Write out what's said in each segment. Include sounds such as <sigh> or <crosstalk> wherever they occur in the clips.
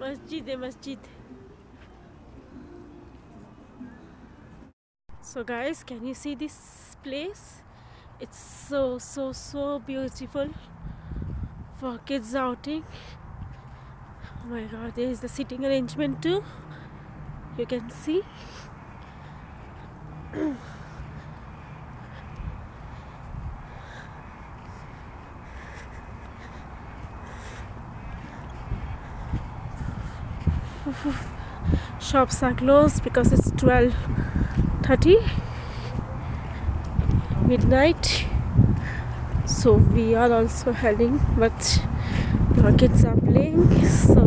मस्जिद है मस्जिद So guys, can you see this place? It's so so so beautiful for kids outing. Oh my god, there is the sitting arrangement too. You can see. <clears throat> <laughs> Shops are closed because it's 12:30 midnight. So we are also heading, but our kids are playing. So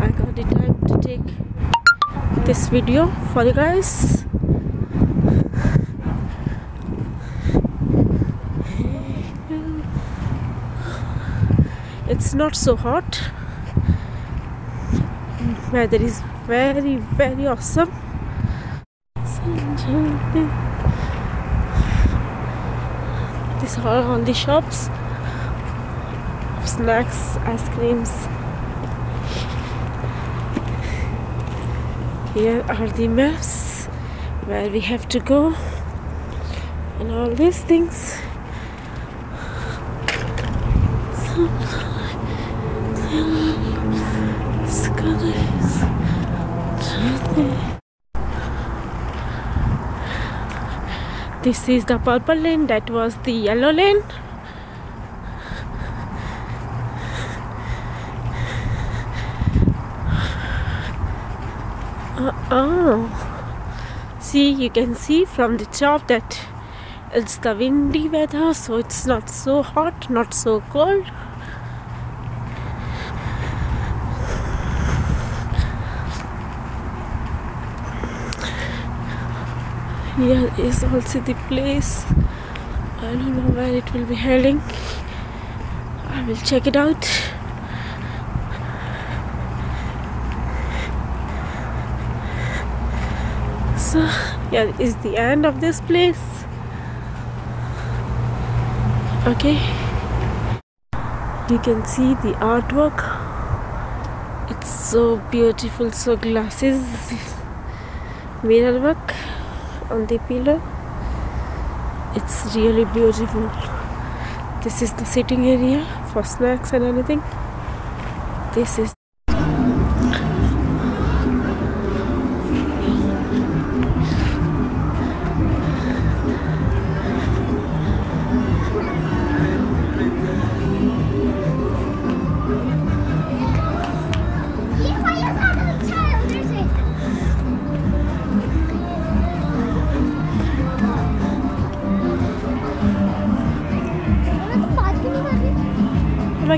I got the time to take this video for you guys. It's not so hot. Weather is very very awesome. These are all the shops of snacks, ice creams. Here are the maps where we have to go and all these things. This is the purple lane, that was the yellow lane. Uh oh. See, you can see from the top that it's the windy weather, so it's not so hot, not so cold. Here is also the place. I don't know where it will be heading. I will check it out. So, yeah, is the end of this place. Okay, you can see the artwork. It's so beautiful, so glasses, mirror work on the pillar. It's really beautiful. This is the sitting area for snacks and anything. This is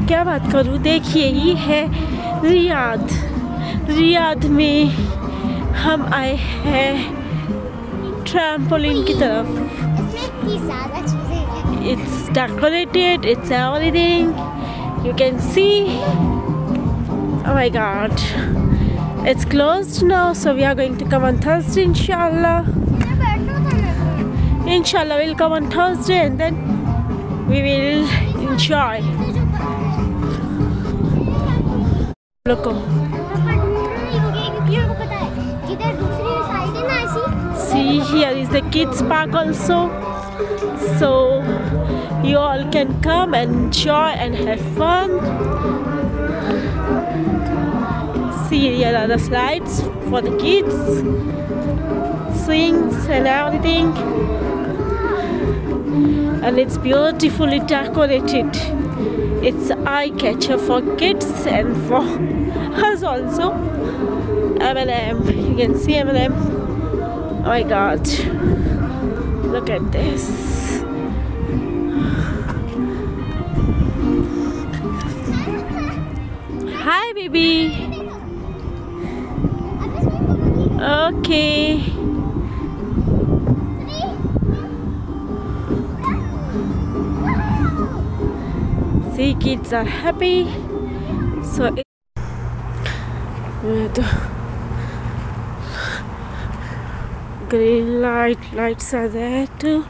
क्या बात करूँ? देखिए, ये है Riyadh. Riyadh में हम आए हैं ट्रैम्पोलिन की तरफ़। It's decorated it's everything you can see my god it's close now so we are going to come on Thursday इंशाल्लाह इंशाल्लाह will come on Thursday and then we will enjoy. को See here is the kids park also. So you all can come and enjoy and have fun. See here are the slides for the kids. Swings and everything. And it's beautifully decorated it's eye catcher for kids and for us also M&M you can see M&M Oh my god. Look at this. Hi baby. Okay. See kids are happy. So it- green light lights are there too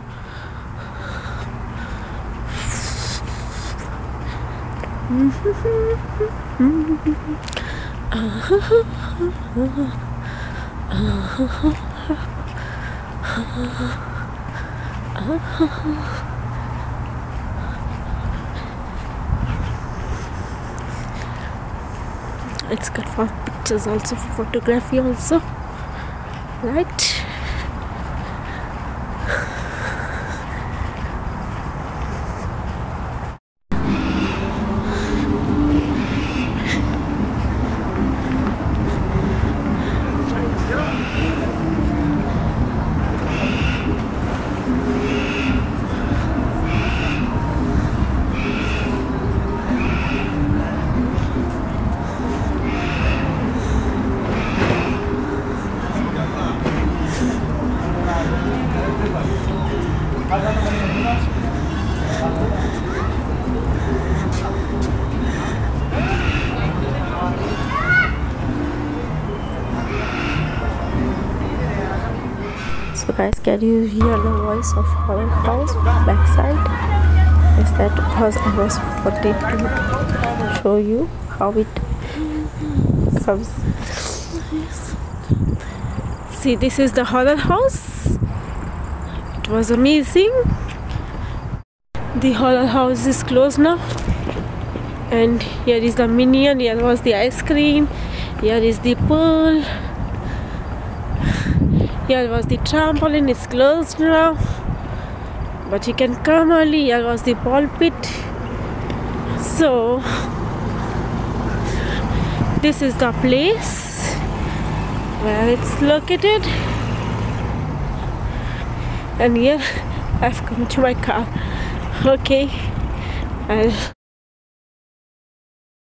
<laughs> it's good for pictures also for photography also right So guys, can you hear the voice of our house backside? Is that because I was wanting to show you how it comes. See, this is the horror house. It was amazing. The horror house is closed now. And here is the minion, here was the ice cream, here is the pool. Here was the trampoline, it's closed now. But you can come early. Here was the ball pit. So, this is the place where it's located. And here I've come to my car. Okay, I'll